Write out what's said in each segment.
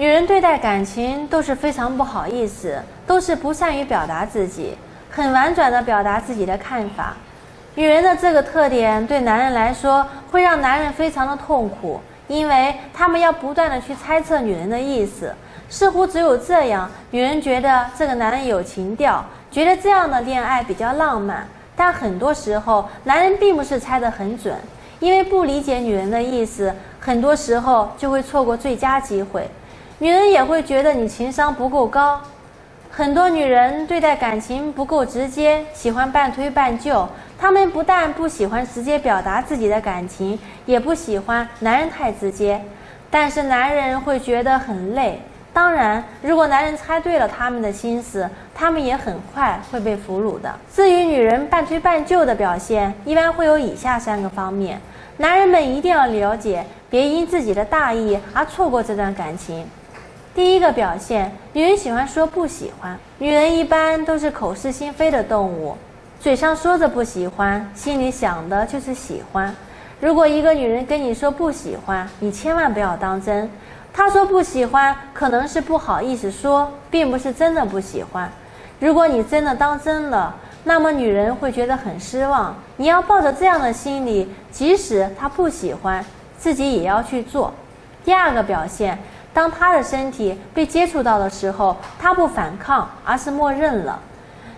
女人对待感情都是非常不好意思，都是不善于表达自己，很婉转的表达自己的看法。女人的这个特点对男人来说会让男人非常的痛苦，因为他们要不断的去猜测女人的意思，似乎只有这样，女人觉得这个男人有情调，觉得这样的恋爱比较浪漫。但很多时候，男人并不是猜得很准，因为不理解女人的意思，很多时候就会错过最佳机会。女人也会觉得你情商不够高，很多女人对待感情不够直接，喜欢半推半就。她们不但不喜欢直接表达自己的感情，也不喜欢男人太直接。但是男人会觉得很累。当然，如果男人猜对了他们的心思，他们也很快会被俘虏的。至于女人半推半就的表现，一般会有以下三个方面：男人们一定要了解，别因自己的大意而错过这段感情。第一个表现，女人喜欢说不喜欢。女人一般都是口是心非的动物，嘴上说着不喜欢，心里想的就是喜欢。如果一个女人跟你说不喜欢，你千万不要当真。她说不喜欢，可能是不好意思说，并不是真的不喜欢。如果你真的当真了，那么女人会觉得很失望。你要抱着这样的心理，即使她不喜欢，自己也要去做。第二个表现。当他的身体被接触到的时候，他不反抗，而是默认了。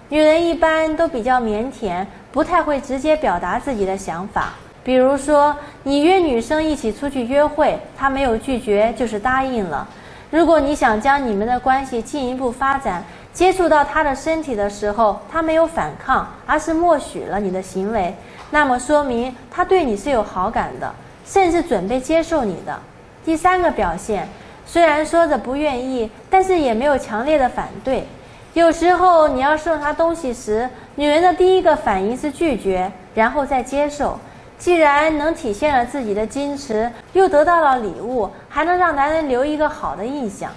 女人一般都比较腼腆，不太会直接表达自己的想法。比如说，你约女生一起出去约会，她没有拒绝，就是答应了。如果你想将你们的关系进一步发展，接触到她的身体的时候，她没有反抗，而是默许了你的行为，那么说明她对你是有好感的，甚至准备接受你的。第三个表现。虽然说着不愿意，但是也没有强烈的反对。有时候你要送她东西时，女人的第一个反应是拒绝，然后再接受。既然能体现了自己的矜持，又得到了礼物，还能让男人留一个好的印象。